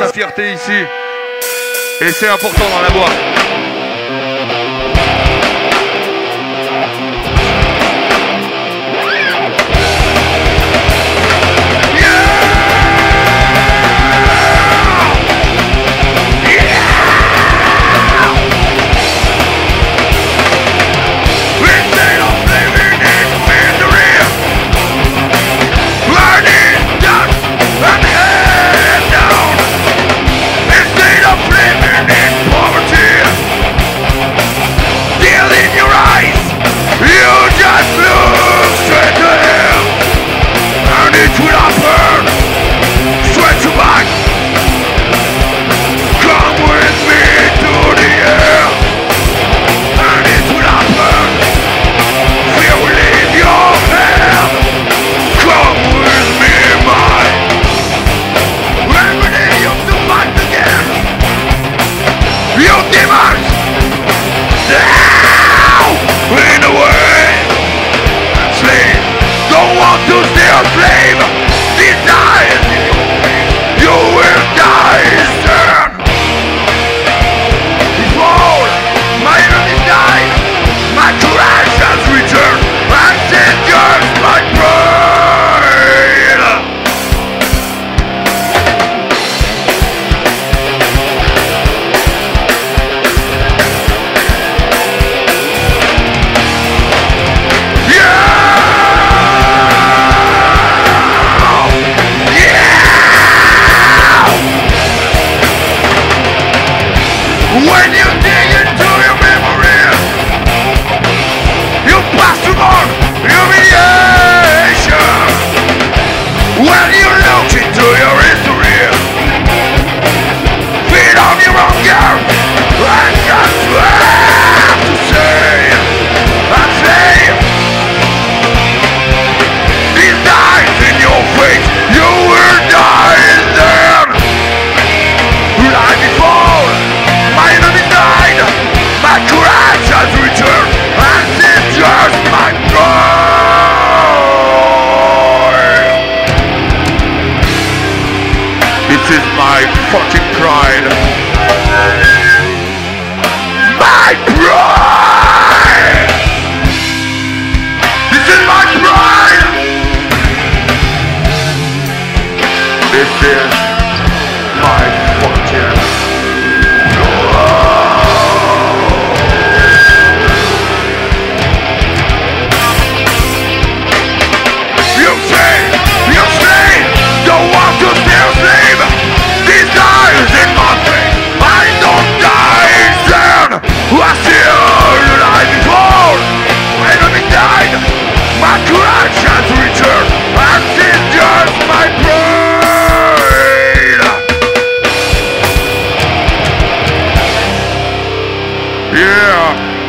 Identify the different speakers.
Speaker 1: sa fierté ici. Et c'est important dans la boîte. Where you is my fucking pride. My pride! This is my pride! This is my Yeah.